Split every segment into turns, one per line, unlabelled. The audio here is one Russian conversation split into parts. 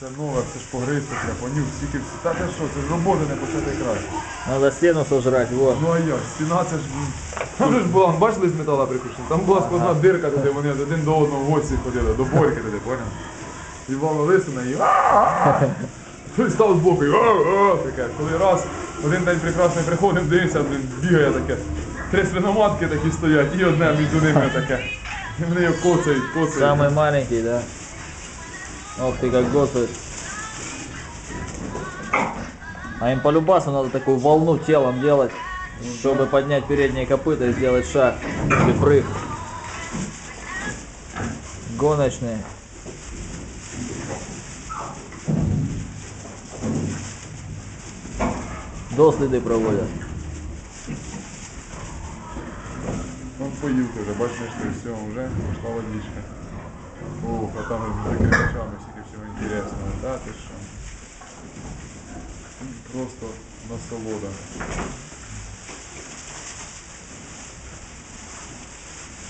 Це нове, це ж погризти, треба, понюх, стільки всі. Та ти що, це ж роботи не почати краще.
Надо стену сожрать, вот.
Ну а як, стіна це ж. Там же ж була, бачили з металу прикручена? Там була сквозна дирка туди, вони один до одного в гості ходили, до борьки туди, поняв? І Вова лисина і а-а-а. Той став збоку і а-а-а, таке. Коли раз, один день прекрасний приходив, дивився, блін, бігає таке. Три свиноматки такі стоять, і одне між ними таке. І вони його коцають, коцають.
Самый маленький, да? Ох ты как готовит. А им по любасу надо такую волну телом делать, чтобы поднять передние копыта и сделать шаг или прыг. Гоночные. Доследы проводят.
Он поїв вже, бачиш, що все, вже пішла водичка. Ух, а там за кричами стільки всього інтересного, да, ти що? Просто насолода.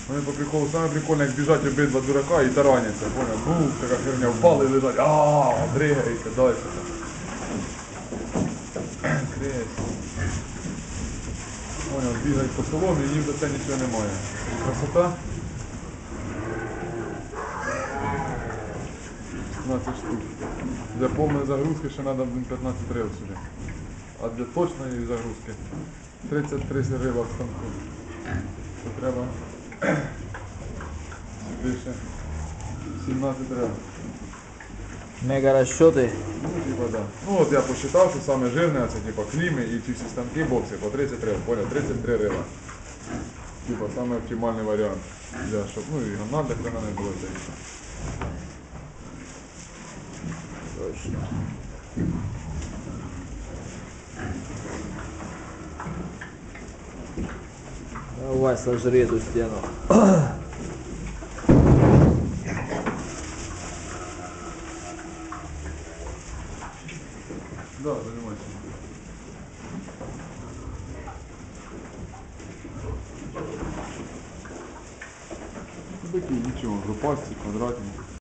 Вони по приколу, саме прикольне, як біжать обидва дурака і тараняться, понял? Бух, така херня, впали і лежать, ааа, дригаються, далі. Кресь. Понял, бігають по салону і їм за це нічого немає. Красота. 16 штук. Для повної загрузки ще треба 15 рил сюди. А для точної загрузки 33 рила в станку. То треба сюди ще 17 рил.
Мега расчеты.
Ну, типа, да. Ну от я посчитав, що саме жирне, це типа кліми і ці всі станки бокси по 30 рил, понял, 33 рила. Типа саме оптимальний варіант. Для, щоб, ну і гамна для хрена не було це.
Точно. Давай сожри эту стену.
Да, занимайся. Ну, Такі нічого, групасті, квадратні.